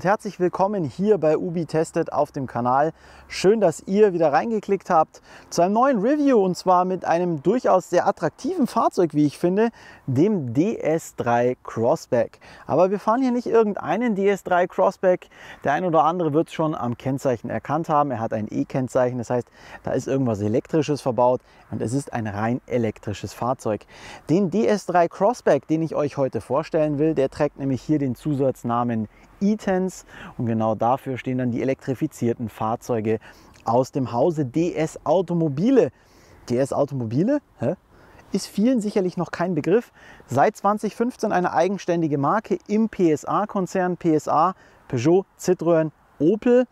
Und herzlich willkommen hier bei Ubi Tested auf dem Kanal. Schön, dass ihr wieder reingeklickt habt zu einem neuen Review und zwar mit einem durchaus sehr attraktiven Fahrzeug, wie ich finde, dem DS3 Crossback. Aber wir fahren hier nicht irgendeinen DS3 Crossback. Der ein oder andere wird es schon am Kennzeichen erkannt haben. Er hat ein E-Kennzeichen, das heißt, da ist irgendwas Elektrisches verbaut und es ist ein rein elektrisches Fahrzeug. Den DS3 Crossback, den ich euch heute vorstellen will, der trägt nämlich hier den Zusatznamen E-Tens und genau dafür stehen dann die elektrifizierten Fahrzeuge aus dem Hause DS Automobile. DS Automobile hä? ist vielen sicherlich noch kein Begriff. Seit 2015 eine eigenständige Marke im PSA-Konzern. PSA, Peugeot, Citroën, Opel.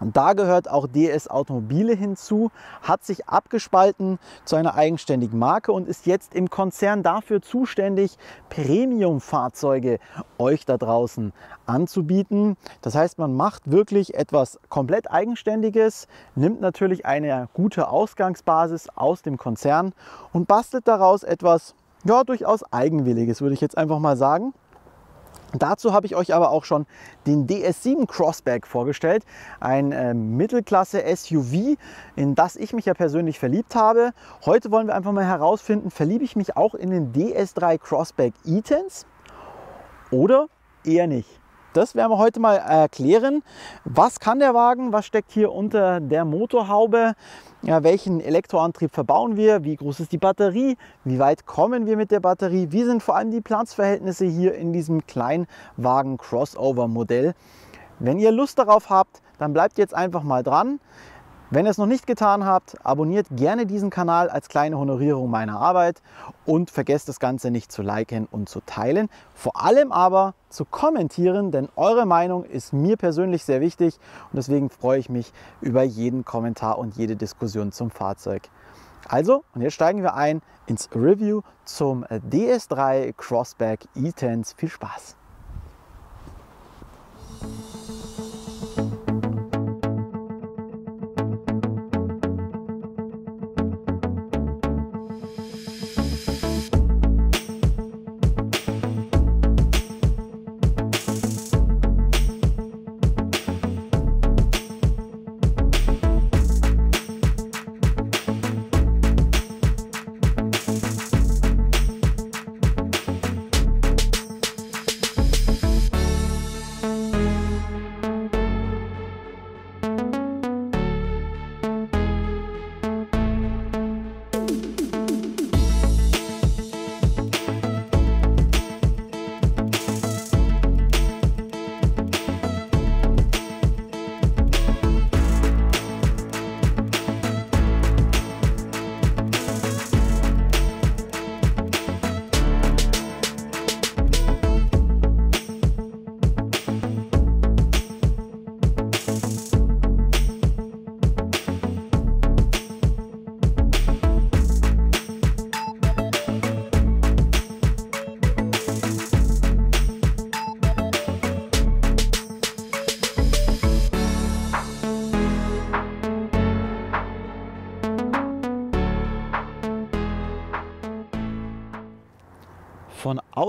Und da gehört auch DS Automobile hinzu, hat sich abgespalten zu einer eigenständigen Marke und ist jetzt im Konzern dafür zuständig, Premium-Fahrzeuge euch da draußen anzubieten. Das heißt, man macht wirklich etwas komplett Eigenständiges, nimmt natürlich eine gute Ausgangsbasis aus dem Konzern und bastelt daraus etwas ja, durchaus Eigenwilliges, würde ich jetzt einfach mal sagen. Dazu habe ich euch aber auch schon den DS7 Crossback vorgestellt, ein äh, Mittelklasse-SUV, in das ich mich ja persönlich verliebt habe. Heute wollen wir einfach mal herausfinden, verliebe ich mich auch in den DS3 Crossback E-Tense oder eher nicht. Das werden wir heute mal erklären. Was kann der Wagen? Was steckt hier unter der Motorhaube? Ja, welchen Elektroantrieb verbauen wir? Wie groß ist die Batterie? Wie weit kommen wir mit der Batterie? Wie sind vor allem die Platzverhältnisse hier in diesem Kleinwagen Crossover Modell? Wenn ihr Lust darauf habt, dann bleibt jetzt einfach mal dran. Wenn ihr es noch nicht getan habt, abonniert gerne diesen Kanal als kleine Honorierung meiner Arbeit und vergesst das Ganze nicht zu liken und zu teilen. Vor allem aber zu kommentieren, denn eure Meinung ist mir persönlich sehr wichtig und deswegen freue ich mich über jeden Kommentar und jede Diskussion zum Fahrzeug. Also, und jetzt steigen wir ein ins Review zum DS3 Crossback E-Tense. Viel Spaß!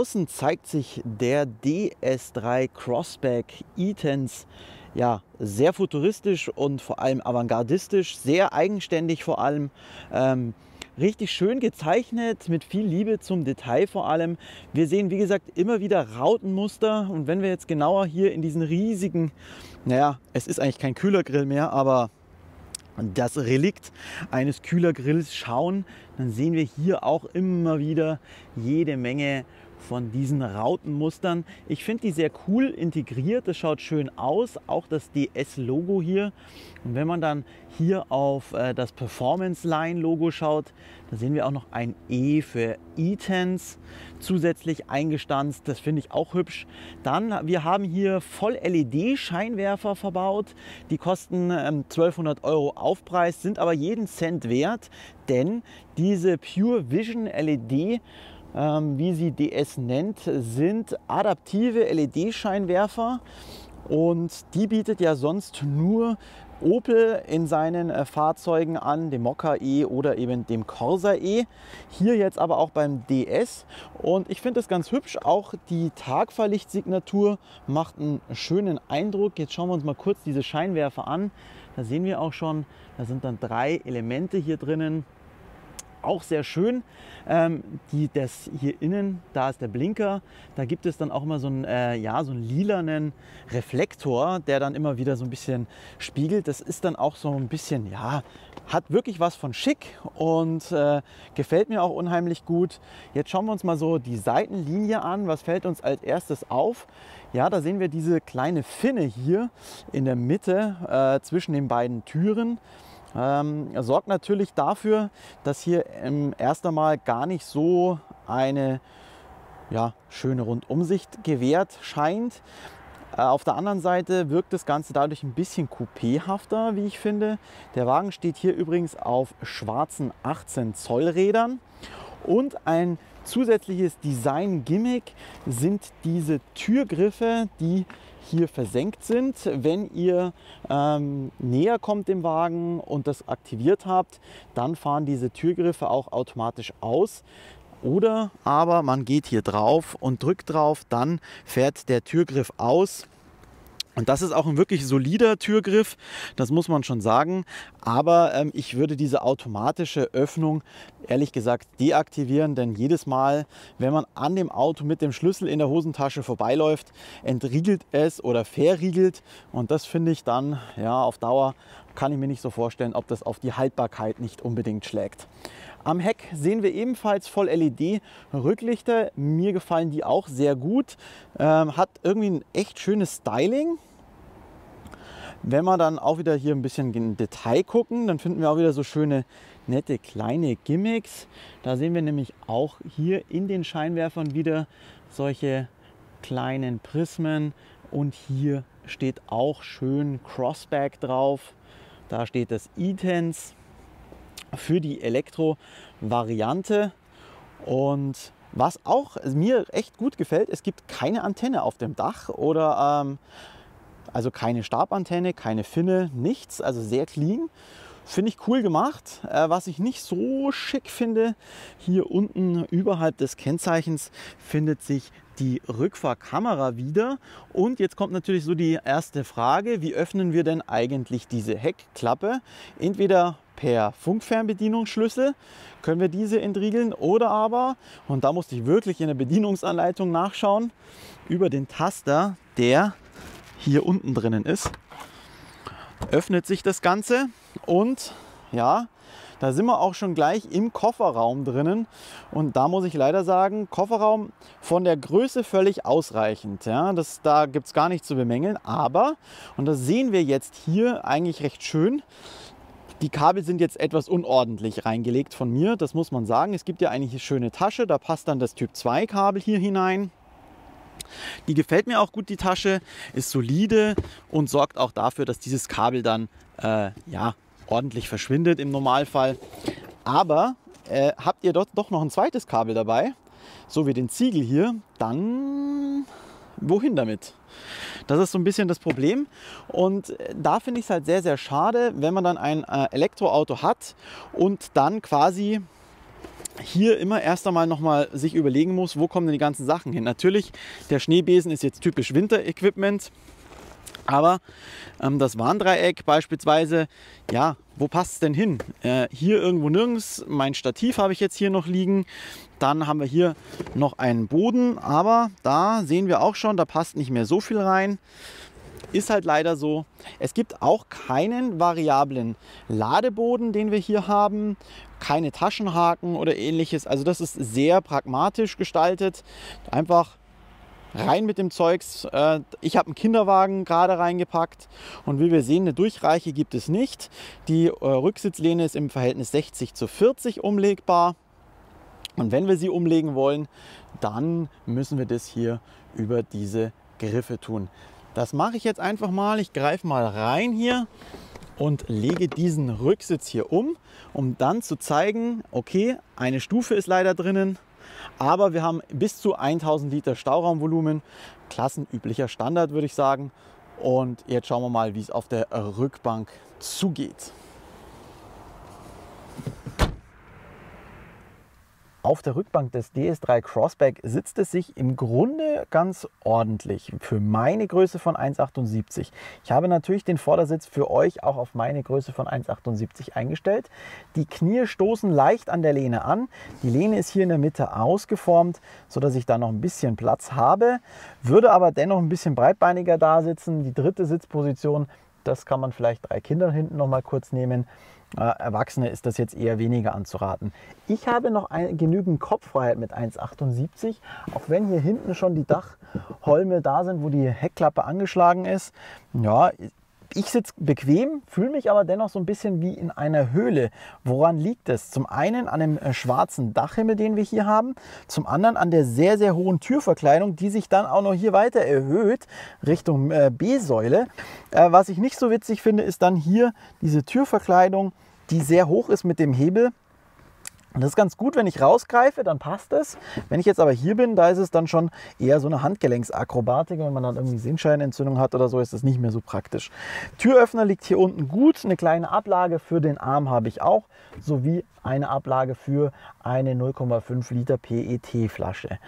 Außen zeigt sich der DS3 Crossback E-Tense ja, sehr futuristisch und vor allem avantgardistisch, sehr eigenständig vor allem. Ähm, richtig schön gezeichnet, mit viel Liebe zum Detail vor allem. Wir sehen, wie gesagt, immer wieder Rautenmuster. Und wenn wir jetzt genauer hier in diesen riesigen, naja, es ist eigentlich kein Kühlergrill mehr, aber das Relikt eines Kühlergrills schauen, dann sehen wir hier auch immer wieder jede Menge von diesen Rautenmustern. Ich finde die sehr cool integriert, das schaut schön aus, auch das DS-Logo hier. Und wenn man dann hier auf äh, das Performance Line Logo schaut, da sehen wir auch noch ein E für E-Tense zusätzlich eingestanzt. Das finde ich auch hübsch. Dann, wir haben hier Voll-LED-Scheinwerfer verbaut. Die kosten ähm, 1200 Euro Aufpreis, sind aber jeden Cent wert, denn diese Pure Vision LED ähm, wie sie DS nennt, sind adaptive LED-Scheinwerfer Und die bietet ja sonst nur Opel in seinen äh, Fahrzeugen an, dem Mokka E oder eben dem Corsa E. Hier jetzt aber auch beim DS. Und ich finde das ganz hübsch. Auch die Tagfahrlichtsignatur macht einen schönen Eindruck. Jetzt schauen wir uns mal kurz diese Scheinwerfer an. Da sehen wir auch schon, da sind dann drei Elemente hier drinnen auch sehr schön. Ähm, die, das hier innen, da ist der Blinker. Da gibt es dann auch immer so einen, äh, ja, so einen lilanen Reflektor, der dann immer wieder so ein bisschen spiegelt. Das ist dann auch so ein bisschen, ja, hat wirklich was von schick und äh, gefällt mir auch unheimlich gut. Jetzt schauen wir uns mal so die Seitenlinie an. Was fällt uns als erstes auf? Ja, da sehen wir diese kleine Finne hier in der Mitte äh, zwischen den beiden Türen ähm, sorgt natürlich dafür, dass hier ähm, erst einmal gar nicht so eine ja, schöne Rundumsicht gewährt scheint. Äh, auf der anderen Seite wirkt das Ganze dadurch ein bisschen coupéhafter, wie ich finde. Der Wagen steht hier übrigens auf schwarzen 18 Zoll Rädern und ein zusätzliches Design-Gimmick sind diese Türgriffe, die hier versenkt sind. Wenn ihr ähm, näher kommt dem Wagen und das aktiviert habt, dann fahren diese Türgriffe auch automatisch aus. Oder aber man geht hier drauf und drückt drauf, dann fährt der Türgriff aus und das ist auch ein wirklich solider Türgriff, das muss man schon sagen. Aber ähm, ich würde diese automatische Öffnung ehrlich gesagt deaktivieren, denn jedes Mal, wenn man an dem Auto mit dem Schlüssel in der Hosentasche vorbeiläuft, entriegelt es oder verriegelt. Und das finde ich dann, ja, auf Dauer kann ich mir nicht so vorstellen, ob das auf die Haltbarkeit nicht unbedingt schlägt. Am Heck sehen wir ebenfalls voll LED-Rücklichter. Mir gefallen die auch sehr gut. Ähm, hat irgendwie ein echt schönes Styling. Wenn wir dann auch wieder hier ein bisschen in Detail gucken, dann finden wir auch wieder so schöne, nette kleine Gimmicks. Da sehen wir nämlich auch hier in den Scheinwerfern wieder solche kleinen Prismen. Und hier steht auch schön Crossback drauf. Da steht das E-Tense für die Elektro-Variante. Und was auch mir echt gut gefällt, es gibt keine Antenne auf dem Dach oder ähm, also keine Stabantenne, keine Finne, nichts, also sehr clean. Finde ich cool gemacht. Äh, was ich nicht so schick finde, hier unten überhalb des Kennzeichens findet sich die Rückfahrkamera wieder. Und jetzt kommt natürlich so die erste Frage, wie öffnen wir denn eigentlich diese Heckklappe? Entweder per Funkfernbedienungsschlüssel können wir diese entriegeln oder aber, und da musste ich wirklich in der Bedienungsanleitung nachschauen, über den Taster, der hier unten drinnen ist, öffnet sich das Ganze und ja, da sind wir auch schon gleich im Kofferraum drinnen. Und da muss ich leider sagen, Kofferraum von der Größe völlig ausreichend. Ja, das, da gibt es gar nichts zu bemängeln. Aber, und das sehen wir jetzt hier eigentlich recht schön, die Kabel sind jetzt etwas unordentlich reingelegt von mir, das muss man sagen. Es gibt ja eigentlich eine schöne Tasche, da passt dann das Typ 2 Kabel hier hinein. Die gefällt mir auch gut, die Tasche, ist solide und sorgt auch dafür, dass dieses Kabel dann äh, ja, ordentlich verschwindet im Normalfall. Aber äh, habt ihr dort doch noch ein zweites Kabel dabei, so wie den Ziegel hier, dann wohin damit? Das ist so ein bisschen das Problem. Und äh, da finde ich es halt sehr, sehr schade, wenn man dann ein äh, Elektroauto hat und dann quasi hier immer erst einmal nochmal sich überlegen muss, wo kommen denn die ganzen Sachen hin. Natürlich, der Schneebesen ist jetzt typisch Winter-Equipment. Aber ähm, das Warndreieck beispielsweise, ja, wo passt es denn hin? Äh, hier irgendwo nirgends. Mein Stativ habe ich jetzt hier noch liegen. Dann haben wir hier noch einen Boden, aber da sehen wir auch schon, da passt nicht mehr so viel rein. Ist halt leider so. Es gibt auch keinen variablen Ladeboden, den wir hier haben. Keine Taschenhaken oder ähnliches. Also das ist sehr pragmatisch gestaltet. Einfach rein mit dem Zeugs. Äh, ich habe einen Kinderwagen gerade reingepackt und wie wir sehen, eine Durchreiche gibt es nicht. Die äh, Rücksitzlehne ist im Verhältnis 60 zu 40 umlegbar. Und wenn wir sie umlegen wollen, dann müssen wir das hier über diese Griffe tun. Das mache ich jetzt einfach mal. Ich greife mal rein hier und lege diesen Rücksitz hier um, um dann zu zeigen, okay, eine Stufe ist leider drinnen, aber wir haben bis zu 1000 Liter Stauraumvolumen, klassenüblicher Standard würde ich sagen. Und jetzt schauen wir mal, wie es auf der Rückbank zugeht. Auf der Rückbank des DS3 Crossback sitzt es sich im Grunde ganz ordentlich für meine Größe von 1,78. Ich habe natürlich den Vordersitz für euch auch auf meine Größe von 1,78 eingestellt. Die Knie stoßen leicht an der Lehne an. Die Lehne ist hier in der Mitte ausgeformt, sodass ich da noch ein bisschen Platz habe, würde aber dennoch ein bisschen breitbeiniger da sitzen. Die dritte Sitzposition, das kann man vielleicht drei Kindern hinten noch mal kurz nehmen. Äh, Erwachsene ist das jetzt eher weniger anzuraten. Ich habe noch ein, genügend Kopffreiheit mit 1,78, auch wenn hier hinten schon die Dachholme da sind, wo die Heckklappe angeschlagen ist. Ja, ich sitze bequem, fühle mich aber dennoch so ein bisschen wie in einer Höhle. Woran liegt es? Zum einen an dem äh, schwarzen Dachhimmel, den wir hier haben, zum anderen an der sehr, sehr hohen Türverkleidung, die sich dann auch noch hier weiter erhöht Richtung äh, B-Säule. Äh, was ich nicht so witzig finde, ist dann hier diese Türverkleidung, die sehr hoch ist mit dem Hebel. Das ist ganz gut, wenn ich rausgreife, dann passt es. Wenn ich jetzt aber hier bin, da ist es dann schon eher so eine Handgelenksakrobatik. Wenn man dann irgendwie Sehnscheinentzündung hat oder so, ist das nicht mehr so praktisch. Türöffner liegt hier unten gut. Eine kleine Ablage für den Arm habe ich auch, sowie eine Ablage für eine 0,5 Liter PET-Flasche.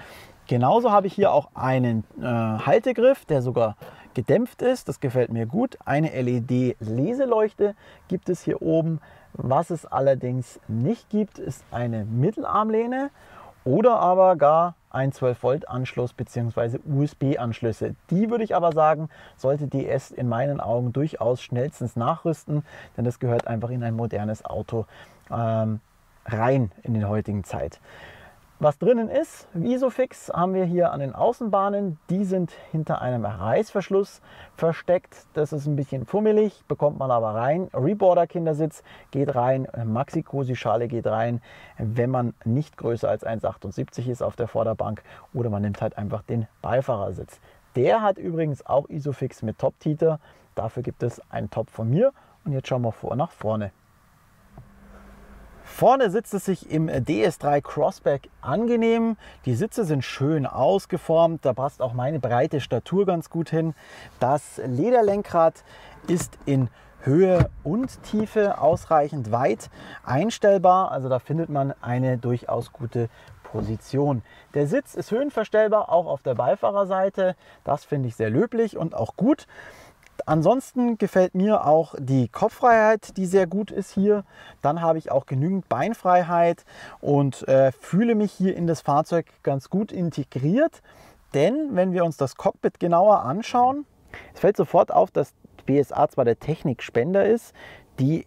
Genauso habe ich hier auch einen äh, Haltegriff, der sogar gedämpft ist. Das gefällt mir gut. Eine LED-Leseleuchte gibt es hier oben. Was es allerdings nicht gibt, ist eine Mittelarmlehne oder aber gar ein 12 Volt Anschluss bzw. USB Anschlüsse. Die würde ich aber sagen, sollte DS in meinen Augen durchaus schnellstens nachrüsten, denn das gehört einfach in ein modernes Auto ähm, rein in der heutigen Zeit. Was drinnen ist, Isofix haben wir hier an den Außenbahnen. Die sind hinter einem Reißverschluss versteckt. Das ist ein bisschen fummelig, bekommt man aber rein. Reboarder Kindersitz geht rein, Maxi Cosi Schale geht rein, wenn man nicht größer als 1,78 ist auf der Vorderbank oder man nimmt halt einfach den Beifahrersitz. Der hat übrigens auch Isofix mit Top-Titer. Dafür gibt es einen Top von mir. Und jetzt schauen wir vor nach vorne. Vorne sitzt es sich im DS3 Crossback angenehm. Die Sitze sind schön ausgeformt. Da passt auch meine breite Statur ganz gut hin. Das Lederlenkrad ist in Höhe und Tiefe ausreichend weit einstellbar. Also da findet man eine durchaus gute Position. Der Sitz ist höhenverstellbar, auch auf der Beifahrerseite. Das finde ich sehr löblich und auch gut. Ansonsten gefällt mir auch die Kopffreiheit, die sehr gut ist hier. Dann habe ich auch genügend Beinfreiheit und äh, fühle mich hier in das Fahrzeug ganz gut integriert. Denn wenn wir uns das Cockpit genauer anschauen, es fällt sofort auf, dass BSA zwar der Technikspender ist, die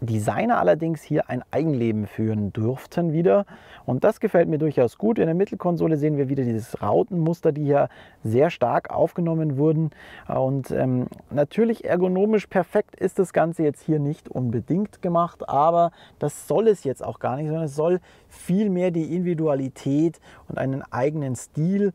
Designer allerdings hier ein Eigenleben führen dürften wieder. Und das gefällt mir durchaus gut. In der Mittelkonsole sehen wir wieder dieses Rautenmuster, die hier sehr stark aufgenommen wurden. Und ähm, natürlich ergonomisch perfekt ist das Ganze jetzt hier nicht unbedingt gemacht, aber das soll es jetzt auch gar nicht, sondern es soll vielmehr die Individualität und einen eigenen Stil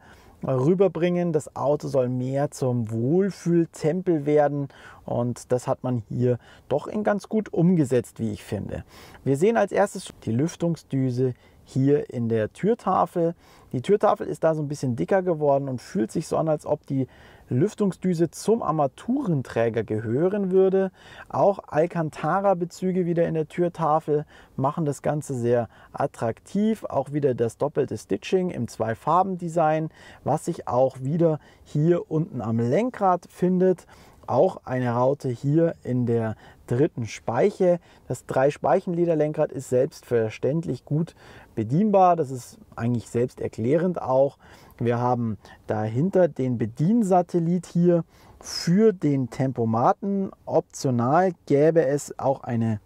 rüberbringen. Das Auto soll mehr zum Wohlfühltempel werden und das hat man hier doch in ganz gut umgesetzt, wie ich finde. Wir sehen als erstes die Lüftungsdüse hier in der Türtafel. Die Türtafel ist da so ein bisschen dicker geworden und fühlt sich so an, als ob die Lüftungsdüse zum Armaturenträger gehören würde. Auch Alcantara-Bezüge wieder in der Türtafel machen das Ganze sehr attraktiv. Auch wieder das doppelte Stitching im Zwei-Farben-Design, was sich auch wieder hier unten am Lenkrad findet. Auch eine Raute hier in der dritten Speiche. Das Drei-Speichen-Lederlenkrad ist selbstverständlich gut bedienbar. Das ist eigentlich selbsterklärend auch. Wir haben dahinter den Bediensatellit hier für den Tempomaten. Optional gäbe es auch eine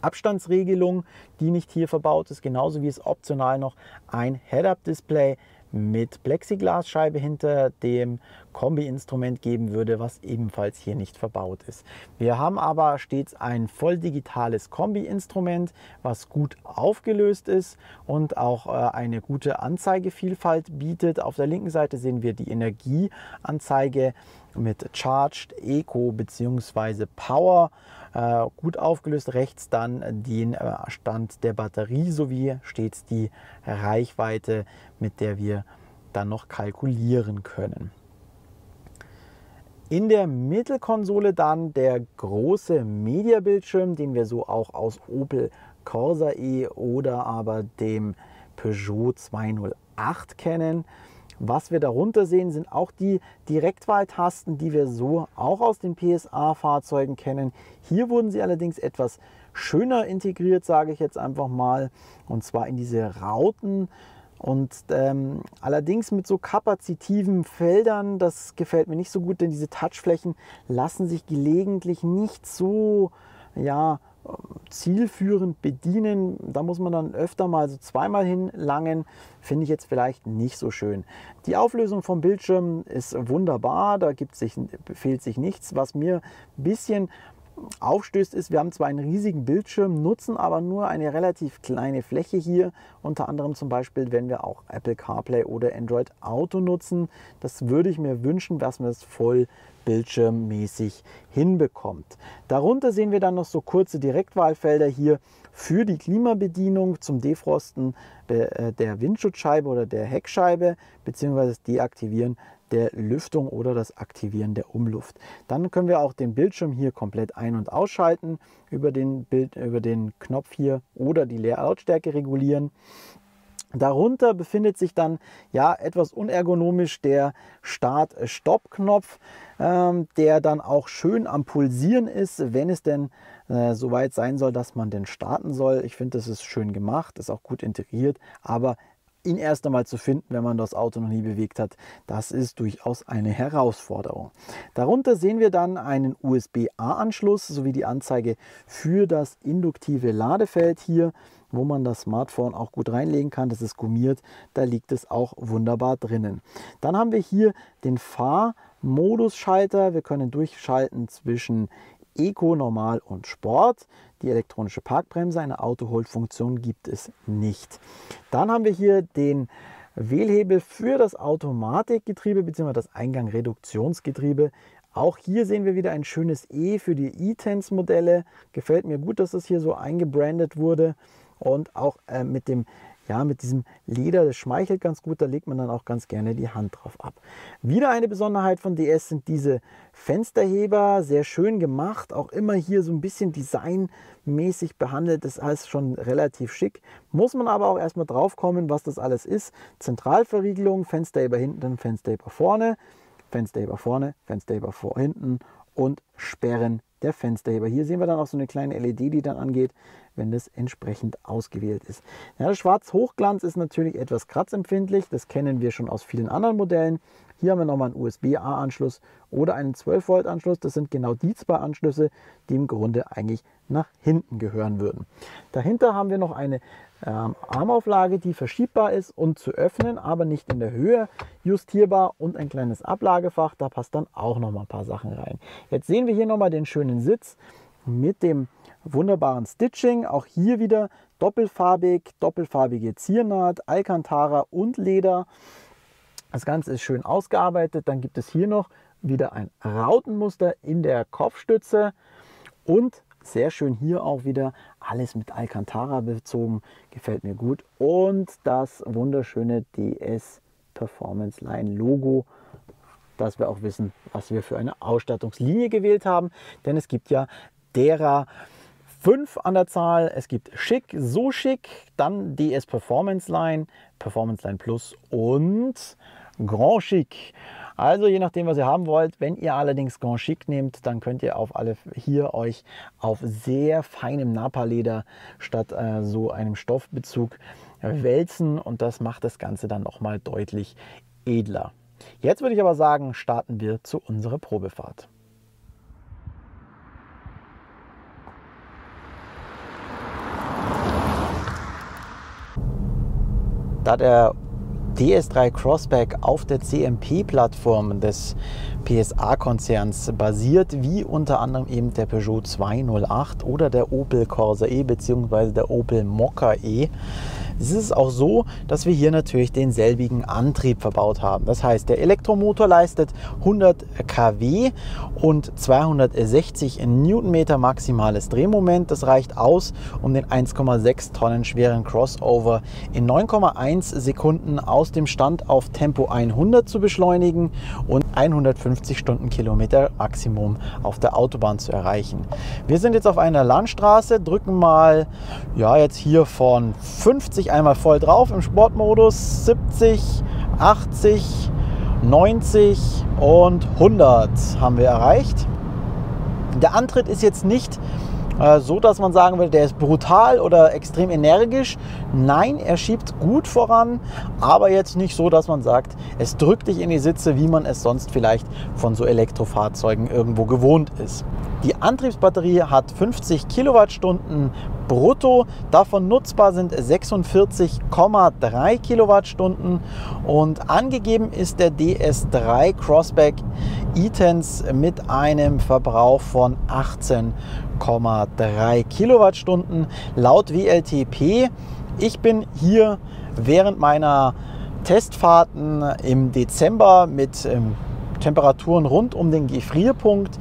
Abstandsregelung, die nicht hier verbaut ist, genauso wie es optional noch ein Head-Up-Display mit Plexiglasscheibe hinter dem Kombi-Instrument geben würde, was ebenfalls hier nicht verbaut ist. Wir haben aber stets ein voll digitales Kombi-Instrument, was gut aufgelöst ist und auch äh, eine gute Anzeigevielfalt bietet. Auf der linken Seite sehen wir die Energieanzeige mit Charged, Eco bzw. Power gut aufgelöst. Rechts dann den äh, Stand der Batterie sowie stets die Reichweite, mit der wir dann noch kalkulieren können. In der Mittelkonsole dann der große Mediabildschirm, den wir so auch aus Opel Corsa E oder aber dem Peugeot 208 kennen. Was wir darunter sehen, sind auch die Direktwahltasten, die wir so auch aus den PSA-Fahrzeugen kennen. Hier wurden sie allerdings etwas schöner integriert, sage ich jetzt einfach mal, und zwar in diese Rauten. Und ähm, allerdings mit so kapazitiven Feldern, das gefällt mir nicht so gut, denn diese Touchflächen lassen sich gelegentlich nicht so ja, zielführend bedienen. Da muss man dann öfter mal so zweimal hinlangen. Finde ich jetzt vielleicht nicht so schön. Die Auflösung vom Bildschirm ist wunderbar. Da gibt sich, fehlt sich nichts. Was mir ein bisschen aufstößt, ist, wir haben zwar einen riesigen Bildschirm, nutzen aber nur eine relativ kleine Fläche hier. Unter anderem zum Beispiel, wenn wir auch Apple CarPlay oder Android Auto nutzen. Das würde ich mir wünschen, dass wir es voll bildschirmmäßig hinbekommt. Darunter sehen wir dann noch so kurze Direktwahlfelder hier für die Klimabedienung zum Defrosten äh, der Windschutzscheibe oder der Heckscheibe bzw. Deaktivieren der Lüftung oder das Aktivieren der Umluft. Dann können wir auch den Bildschirm hier komplett ein- und ausschalten über den, Bild, über den Knopf hier oder die Lautstärke regulieren. Darunter befindet sich dann ja etwas unergonomisch der Start-Stopp-Knopf, ähm, der dann auch schön am Pulsieren ist, wenn es denn äh, soweit sein soll, dass man den starten soll. Ich finde, das ist schön gemacht, ist auch gut integriert, aber ihn erst einmal zu finden, wenn man das Auto noch nie bewegt hat, das ist durchaus eine Herausforderung. Darunter sehen wir dann einen USB-A-Anschluss sowie die Anzeige für das induktive Ladefeld hier wo man das Smartphone auch gut reinlegen kann. Das ist gummiert, da liegt es auch wunderbar drinnen. Dann haben wir hier den Fahrmodus-Schalter. Wir können durchschalten zwischen Eco, Normal und Sport. Die elektronische Parkbremse, eine Auto-Hold-Funktion gibt es nicht. Dann haben wir hier den Wählhebel für das Automatikgetriebe bzw. das Eingang-Reduktionsgetriebe. Auch hier sehen wir wieder ein schönes E für die E-Tense-Modelle. Gefällt mir gut, dass das hier so eingebrandet wurde und auch äh, mit dem ja, mit diesem Leder, das schmeichelt ganz gut, da legt man dann auch ganz gerne die Hand drauf ab. Wieder eine Besonderheit von DS sind diese Fensterheber, sehr schön gemacht, auch immer hier so ein bisschen designmäßig behandelt, das heißt schon relativ schick. Muss man aber auch erstmal drauf kommen, was das alles ist. Zentralverriegelung, Fensterheber hinten, Fensterheber vorne, Fensterheber vorne, Fensterheber vor hinten und Sperren der Fensterheber. Hier sehen wir dann auch so eine kleine LED, die dann angeht, wenn das entsprechend ausgewählt ist. Ja, das Schwarz Hochglanz ist natürlich etwas kratzempfindlich, das kennen wir schon aus vielen anderen Modellen. Hier haben wir nochmal einen USB-A-Anschluss oder einen 12-Volt-Anschluss. Das sind genau die zwei Anschlüsse, die im Grunde eigentlich nach hinten gehören würden. Dahinter haben wir noch eine ähm, Armauflage, die verschiebbar ist und zu öffnen, aber nicht in der Höhe justierbar und ein kleines Ablagefach. Da passt dann auch noch mal ein paar Sachen rein. Jetzt sehen wir hier noch mal den schönen Sitz mit dem wunderbaren Stitching. Auch hier wieder doppelfarbig, doppelfarbige Ziernaht, Alcantara und Leder. Das Ganze ist schön ausgearbeitet. Dann gibt es hier noch wieder ein Rautenmuster in der Kopfstütze und sehr schön hier auch wieder alles mit Alcantara bezogen. Gefällt mir gut. Und das wunderschöne DS Performance Line Logo, dass wir auch wissen, was wir für eine Ausstattungslinie gewählt haben. Denn es gibt ja derer fünf an der Zahl. Es gibt Schick, so schick, dann DS Performance Line, Performance Line Plus und Grand Chic. Also je nachdem, was ihr haben wollt. Wenn ihr allerdings Grand Chic nehmt, dann könnt ihr auf alle hier euch auf sehr feinem Napa-Leder statt äh, so einem Stoffbezug wälzen und das macht das Ganze dann nochmal deutlich edler. Jetzt würde ich aber sagen, starten wir zu unserer Probefahrt. Da der DS3 Crossback auf der CMP-Plattform des PSA-Konzerns basiert, wie unter anderem eben der Peugeot 208 oder der Opel Corsa E bzw. der Opel Mokka E, Es ist auch so, dass wir hier natürlich denselbigen Antrieb verbaut haben. Das heißt, der Elektromotor leistet 100 kW und 260 Newtonmeter maximales Drehmoment. Das reicht aus, um den 1,6 Tonnen schweren Crossover in 9,1 Sekunden aus dem Stand auf Tempo 100 zu beschleunigen und 150 Stundenkilometer Maximum auf der Autobahn zu erreichen. Wir sind jetzt auf einer Landstraße, drücken mal ja jetzt hier von 50 einmal voll drauf im Sportmodus, 70, 80, 90 und 100 haben wir erreicht. Der Antritt ist jetzt nicht äh, so, dass man sagen würde, der ist brutal oder extrem energisch. Nein, er schiebt gut voran, aber jetzt nicht so, dass man sagt, es drückt dich in die Sitze, wie man es sonst vielleicht von so Elektrofahrzeugen irgendwo gewohnt ist. Die Antriebsbatterie hat 50 Kilowattstunden brutto. Davon nutzbar sind 46,3 Kilowattstunden und angegeben ist der DS3 Crossback e-Tens mit einem Verbrauch von 18,3 Kilowattstunden laut WLTP. Ich bin hier während meiner Testfahrten im Dezember mit ähm, Temperaturen rund um den Gefrierpunkt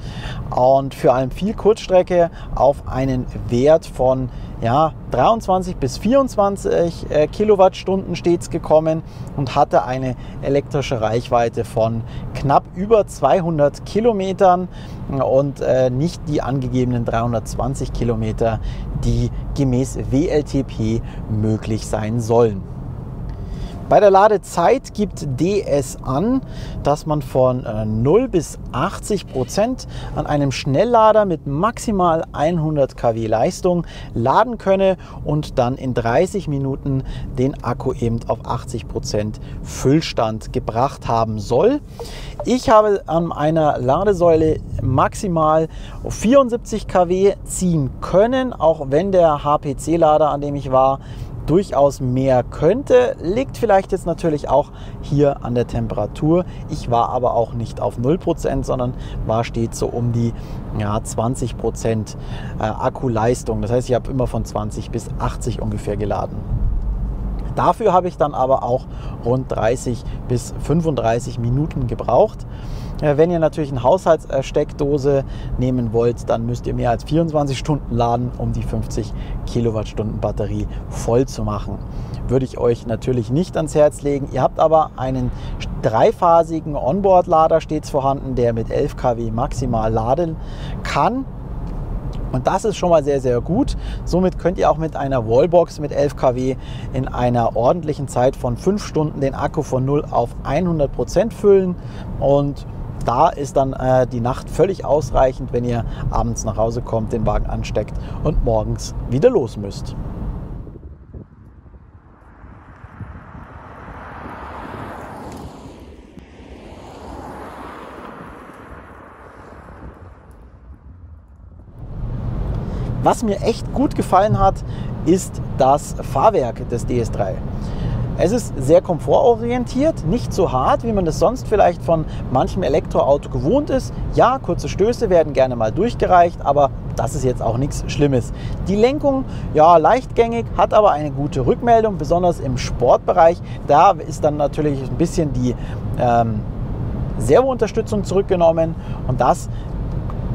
und für allem viel Kurzstrecke auf einen Wert von ja, 23 bis 24 äh, Kilowattstunden stets gekommen und hatte eine elektrische Reichweite von knapp über 200 Kilometern und äh, nicht die angegebenen 320 Kilometer, die gemäß WLTP möglich sein sollen. Bei der Ladezeit gibt DS an, dass man von 0 äh, bis 80 Prozent an einem Schnelllader mit maximal 100 kW Leistung laden könne und dann in 30 Minuten den Akku eben auf 80 Prozent Füllstand gebracht haben soll. Ich habe an einer Ladesäule maximal 74 kW ziehen können, auch wenn der HPC-Lader, an dem ich war, durchaus mehr könnte. Liegt vielleicht jetzt natürlich auch hier an der Temperatur. Ich war aber auch nicht auf 0%, sondern war stets so um die ja, 20% äh, Akkuleistung. Das heißt, ich habe immer von 20 bis 80 ungefähr geladen. Dafür habe ich dann aber auch rund 30 bis 35 Minuten gebraucht. Wenn ihr natürlich eine Haushaltssteckdose nehmen wollt, dann müsst ihr mehr als 24 Stunden laden, um die 50 Kilowattstunden Batterie voll zu machen. Würde ich euch natürlich nicht ans Herz legen. Ihr habt aber einen dreiphasigen Onboard-Lader stets vorhanden, der mit 11 kW maximal laden kann. Und das ist schon mal sehr, sehr gut. Somit könnt ihr auch mit einer Wallbox mit 11 kW in einer ordentlichen Zeit von 5 Stunden den Akku von 0 auf 100 Prozent füllen. Und da ist dann äh, die Nacht völlig ausreichend, wenn ihr abends nach Hause kommt, den Wagen ansteckt und morgens wieder los müsst. Was mir echt gut gefallen hat, ist das Fahrwerk des DS3. Es ist sehr komfortorientiert, nicht so hart, wie man das sonst vielleicht von manchem Elektroauto gewohnt ist. Ja, kurze Stöße werden gerne mal durchgereicht, aber das ist jetzt auch nichts Schlimmes. Die Lenkung, ja, leichtgängig, hat aber eine gute Rückmeldung, besonders im Sportbereich. Da ist dann natürlich ein bisschen die ähm, Servounterstützung zurückgenommen und das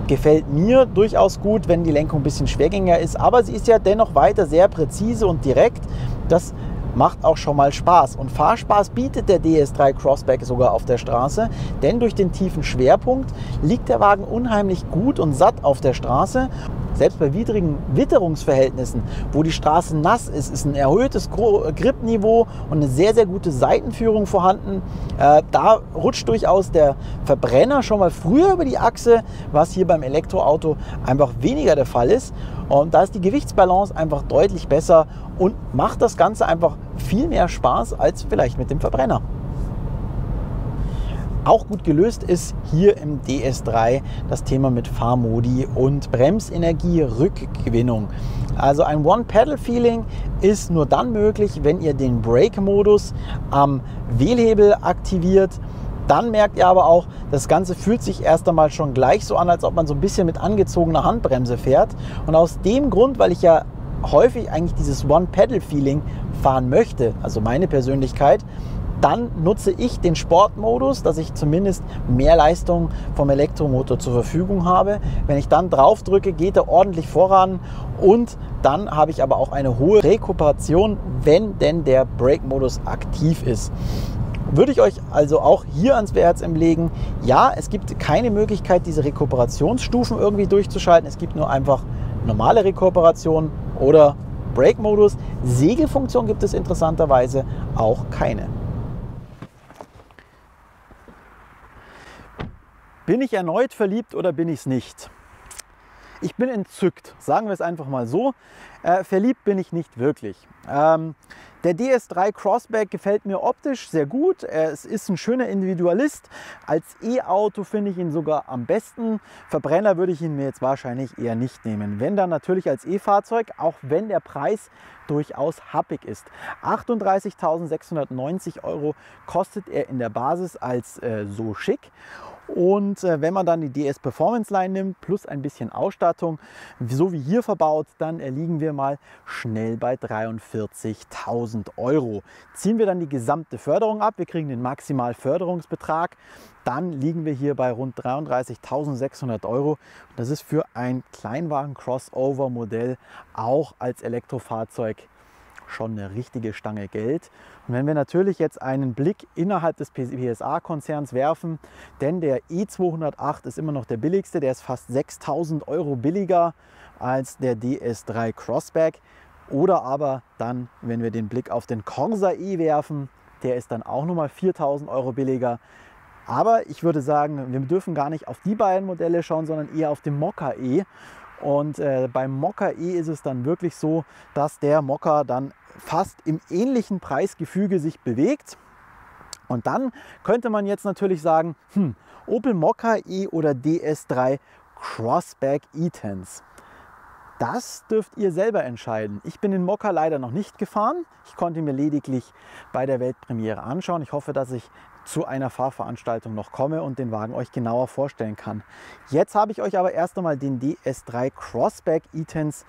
gefällt mir durchaus gut, wenn die Lenkung ein bisschen schwergängiger ist, aber sie ist ja dennoch weiter sehr präzise und direkt. Das macht auch schon mal Spaß. Und Fahrspaß bietet der DS3 Crossback sogar auf der Straße, denn durch den tiefen Schwerpunkt liegt der Wagen unheimlich gut und satt auf der Straße. Selbst bei widrigen Witterungsverhältnissen, wo die Straße nass ist, ist ein erhöhtes Gripniveau und eine sehr, sehr gute Seitenführung vorhanden. Äh, da rutscht durchaus der Verbrenner schon mal früher über die Achse, was hier beim Elektroauto einfach weniger der Fall ist. Und da ist die Gewichtsbalance einfach deutlich besser und macht das Ganze einfach viel mehr Spaß als vielleicht mit dem Verbrenner. Auch gut gelöst ist hier im DS3 das Thema mit Fahrmodi und Bremsenergie-Rückgewinnung. Also ein One-Pedal-Feeling ist nur dann möglich, wenn ihr den Brake-Modus am Wählhebel aktiviert dann merkt ihr aber auch, das Ganze fühlt sich erst einmal schon gleich so an, als ob man so ein bisschen mit angezogener Handbremse fährt. Und aus dem Grund, weil ich ja häufig eigentlich dieses One-Pedal-Feeling fahren möchte, also meine Persönlichkeit, dann nutze ich den Sportmodus, dass ich zumindest mehr Leistung vom Elektromotor zur Verfügung habe. Wenn ich dann drauf drücke, geht er ordentlich voran und dann habe ich aber auch eine hohe Rekuperation, wenn denn der Brake-Modus aktiv ist würde ich euch also auch hier ans Herz legen. Ja, es gibt keine Möglichkeit, diese Rekuperationsstufen irgendwie durchzuschalten. Es gibt nur einfach normale Rekuperation oder Brake-Modus. Segelfunktion gibt es interessanterweise auch keine. Bin ich erneut verliebt oder bin ich es nicht? Ich bin entzückt, sagen wir es einfach mal so. Äh, verliebt bin ich nicht wirklich. Ähm, der DS3 Crossback gefällt mir optisch sehr gut. Es ist ein schöner Individualist. Als E-Auto finde ich ihn sogar am besten. Verbrenner würde ich ihn mir jetzt wahrscheinlich eher nicht nehmen. Wenn dann natürlich als E-Fahrzeug, auch wenn der Preis durchaus happig ist. 38.690 Euro kostet er in der Basis als äh, so schick. Und äh, wenn man dann die DS Performance Line nimmt, plus ein bisschen Ausstattung, so wie hier verbaut, dann liegen wir mal schnell bei 43.000 Euro. Ziehen wir dann die gesamte Förderung ab, wir kriegen den Maximalförderungsbetrag, dann liegen wir hier bei rund 33.600 Euro. Das ist für ein Kleinwagen-Crossover-Modell auch als Elektrofahrzeug schon eine richtige Stange Geld. Und wenn wir natürlich jetzt einen Blick innerhalb des PSA-Konzerns werfen, denn der E208 ist immer noch der billigste, der ist fast 6000 Euro billiger als der DS3 Crossback. Oder aber dann, wenn wir den Blick auf den Corsa E werfen, der ist dann auch nochmal 4000 Euro billiger. Aber ich würde sagen, wir dürfen gar nicht auf die beiden Modelle schauen, sondern eher auf den Mokka E. Und äh, beim Mokka E ist es dann wirklich so, dass der Mokka dann fast im ähnlichen Preisgefüge sich bewegt. Und dann könnte man jetzt natürlich sagen, hm, Opel Mokka E oder DS3 Crossback E-Tense. Das dürft ihr selber entscheiden. Ich bin den Mokka leider noch nicht gefahren. Ich konnte mir lediglich bei der Weltpremiere anschauen. Ich hoffe, dass ich zu einer Fahrveranstaltung noch komme und den Wagen euch genauer vorstellen kann. Jetzt habe ich euch aber erst einmal den DS3 Crossback E-Tense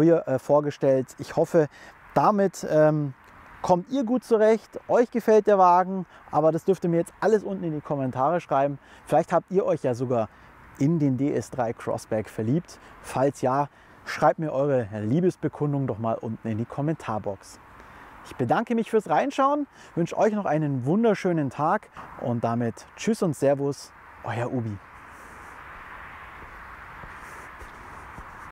äh, vorgestellt. Ich hoffe, damit ähm, kommt ihr gut zurecht, euch gefällt der Wagen, aber das dürft ihr mir jetzt alles unten in die Kommentare schreiben. Vielleicht habt ihr euch ja sogar in den DS3 Crossback verliebt. Falls ja, schreibt mir eure Liebesbekundung doch mal unten in die Kommentarbox. Ich bedanke mich fürs Reinschauen, wünsche euch noch einen wunderschönen Tag und damit Tschüss und Servus, euer Ubi.